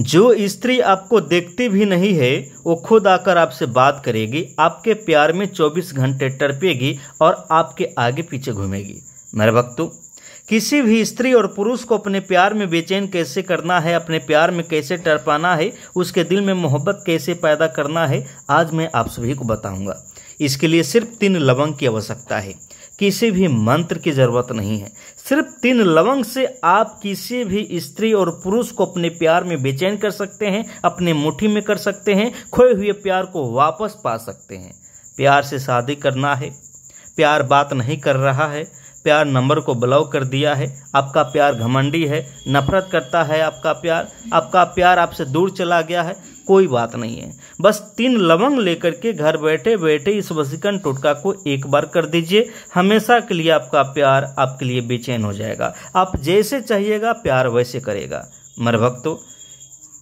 जो स्त्री आपको देखती भी नहीं है, वो खुद आकर आपसे बात करेगी, आपके प्यार में 24 घंटे टरपेगी और आपके आगे पीछे घूमेगी। मेरे भक्तों, किसी भी स्त्री और पुरुष को अपने प्यार में बेचैन कैसे करना है, अपने प्यार में कैसे टरपाना है, उसके दिल में मोहब्बत कैसे पैदा करना है, आज मैं आप सभी को बताऊँगा। इसके लिए सिर्फ़ तीन लवंग की आवश्यकता है। किसी भी मंत्र की ज़रूरत नहीं है। सिर्फ़ तीन लवंग से आप किसी भी स्त्री और पुरुष को अपने प्यार में बेचैन कर सकते हैं, अपने मुट्ठी में कर सकते हैं, खोए हुए प्यार को वापस पा सकते हैं। प्यार से शादी करना है। प्यार बात नहीं कर रहा है। प्यार नंबर को ब्लॉक कर दिया है। आपका प्यार घमंडी है। नफरत करता है आपका प्यार। आपका प्यार आपसे दूर चला गया है। कोई बात नहीं है। बस तीन लवंग लेकर के घर बैठे बैठे इस वसीकन टोटका को एक बार कर दीजिए। हमेशा के लिए आपका प्यार आपके लिए बेचैन हो जाएगा। आप जैसे चाहिएगा, प्यार वैसे करेगा। मर भक्तों,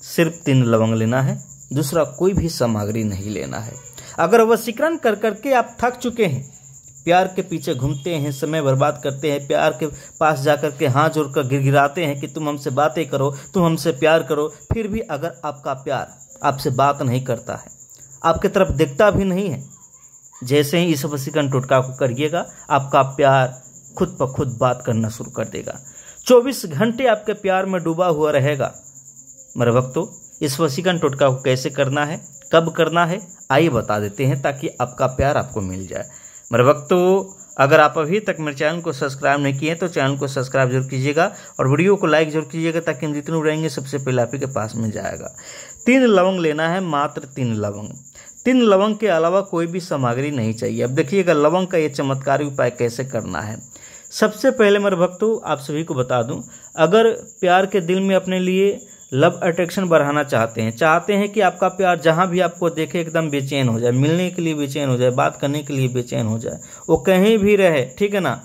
सिर्फ़ तीन लवंग लेना है, दूसरा कोई भी सामग्री नहीं लेना है। अगर वसीकरण कर करके आप थक चुके हैं, प्यार के पीछे घूमते हैं, समय बर्बाद करते हैं, प्यार के पास जाकर के हाथ जोड़कर गिरगिराते हैं कि तुम हमसे बातें करो, तुम हमसे प्यार करो, फिर भी अगर आपका प्यार आपसे बात नहीं करता है। आपकी तरफ़ देखता भी नहीं है। जैसे ही इस वसीकरण टोटका को करिएगा, आपका प्यार खुद ब खुद बात करना शुरू कर देगा। 24 घंटे आपके प्यार में डूबा हुआ रहेगा। मेरे भक्तों इस वसीकरण टोटका को कैसे करना है, कब करना है, आइए बता देते हैं ताकि आपका प्यार आपको मिल जाए। मेरे भक्तों अगर आप अभी तक मेरे चैनल को सब्सक्राइब नहीं किए तो चैनल को सब्सक्राइब ज़रूर कीजिएगा और वीडियो को लाइक ज़रूर कीजिएगा ताकि हम जितने उड़ाएँगे सबसे पहले आप ही के पास में जाएगा। तीन लवंग लेना है, मात्र तीन लवंग। तीन लवंग के अलावा कोई भी सामग्री नहीं चाहिए। अब देखिएगा, लवंग का ये चमत्कारी उपाय कैसे करना है। सबसे पहले मेरे भक्तों, आप सभी को बता दूँ, अगर प्यार के दिल में अपने लिए लव अट्रैक्शन बढ़ाना चाहते हैं चाहते हैं कि आपका प्यार जहाँ भी आपको देखे एकदम बेचैन हो जाए, मिलने के लिए बेचैन हो जाए, बात करने के लिए बेचैन हो जाए, वो कहीं भी रहे, ठीक है ना?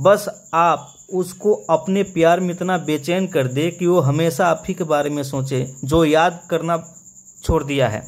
बस आप उसको अपने प्यार में इतना बेचैन कर दे कि वो हमेशा आप ही के बारे में सोचे, जो याद करना छोड़ दिया है,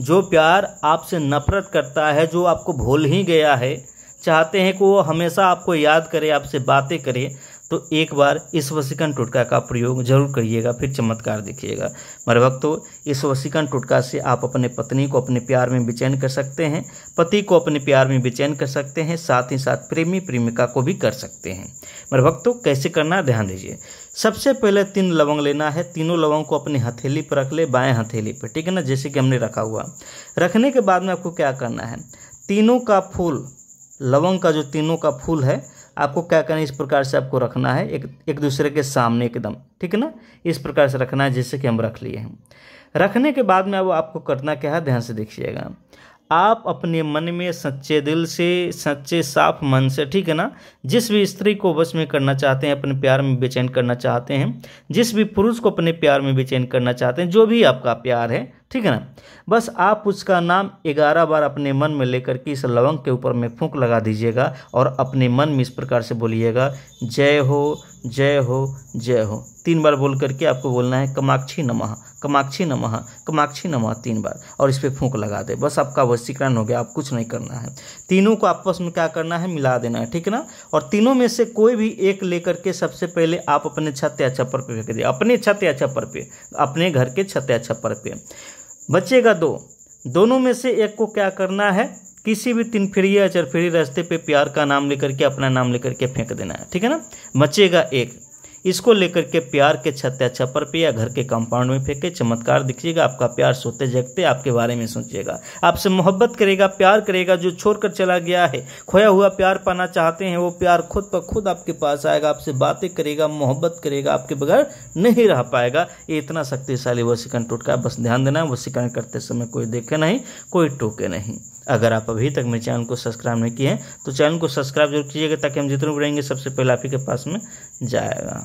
जो प्यार आपसे नफरत करता है, जो आपको भूल ही गया है, चाहते हैं कि वो हमेशा आपको याद करे, आपसे बातें करे तो एक बार इस वसीकन टुटका का प्रयोग ज़रूर करिएगा, फिर चमत्कार देखिएगा। मेरे भक्तों, इस वसीकन टुटका से आप अपने पत्नी को अपने प्यार में बेचैन कर सकते हैं, पति को अपने प्यार में बेचैन कर सकते हैं, साथ ही साथ प्रेमी प्रेमिका को भी कर सकते हैं। मेरे भक्तों, कैसे करना ध्यान दीजिए। सबसे पहले तीन लवंग लेना है, तीनों लवंग को अपनी हथेली पर रख ले, बाएँ हथेली पर ठीक है ना? जैसे कि हमने रखा हुआ। रखने के बाद में आपको क्या करना है? तीनों का फूल, लवंग का जो तीनों का फूल है आपको क्या करना है? इस प्रकार से आपको रखना है, एक एक दूसरे के सामने एकदम, ठीक है ना? इस प्रकार से रखना है जैसे कि हम रख लिए हैं। रखने के बाद में अब आपको करना क्या है? ध्यान से देखिएगा। आप अपने मन में सच्चे दिल से, सच्चे साफ़ मन से, ठीक है ना? जिस भी स्त्री को वश में करना चाहते हैं, अपने प्यार में बेचैन करना चाहते हैं, जिस भी पुरुष को अपने प्यार में बेचैन करना चाहते हैं, जो भी आपका प्यार है, ठीक है ना? बस आप उसका नाम ग्यारह बार अपने मन में लेकर के इस लवंग के ऊपर में फूंक लगा दीजिएगा और अपने मन में इस प्रकार से बोलिएगा, जय हो जय हो जय हो। तीन बार बोल करके आपको बोलना है, कमाक्षी नमः कमाक्षी नमः कमाक्षी नमः तीन बार। और इस पर फूंक लगा दे। बस आपका वशीकरण हो गया, आप कुछ नहीं करना है। तीनों को आपस में क्या करना है, मिला देना है, ठीक है ना? और तीनों में से कोई भी एक लेकर के सबसे पहले आप अपने छत या छप्पर पे फेंक दिए अपने छत या छप्पर पे, अपने घर के छत या छप्पर पे। बचेगा दो। दोनों में से एक को क्या करना है किसी भी तीन फिरी या चार चरफिरी रास्ते पे प्यार का नाम लेकर के, अपना नाम लेकर के फेंक देना है, ठीक है ना? बचेगा एक। इसको लेकर के प्यार के छत या छप्पर पे या घर के कंपाउंड में फेंके, चमत्कार दिखिएगा, आपका प्यार सोते जगते आपके बारे में सोचिएगा। आपसे मोहब्बत करेगा, प्यार करेगा, जो छोड़कर चला गया है। खोया हुआ प्यार पाना चाहते हैं, वो प्यार खुद पर खुद आपके पास आएगा, आपसे बातें करेगा, मोहब्बत करेगा, आपके बगैर नहीं रह पाएगा। ये इतना शक्तिशाली वसीकरण टूटका बस ध्यान देना है वसीकरण करते समय कोई देखे नहीं, कोई टोके नहीं। अगर आप अभी तक मेरे चैनल को सब्सक्राइब नहीं किए हैं तो चैनल को सब्सक्राइब ज़रूर कीजिएगा ताकि हम जितने भी रहेंगे, सबसे पहले आप ही के पास में जाएगा।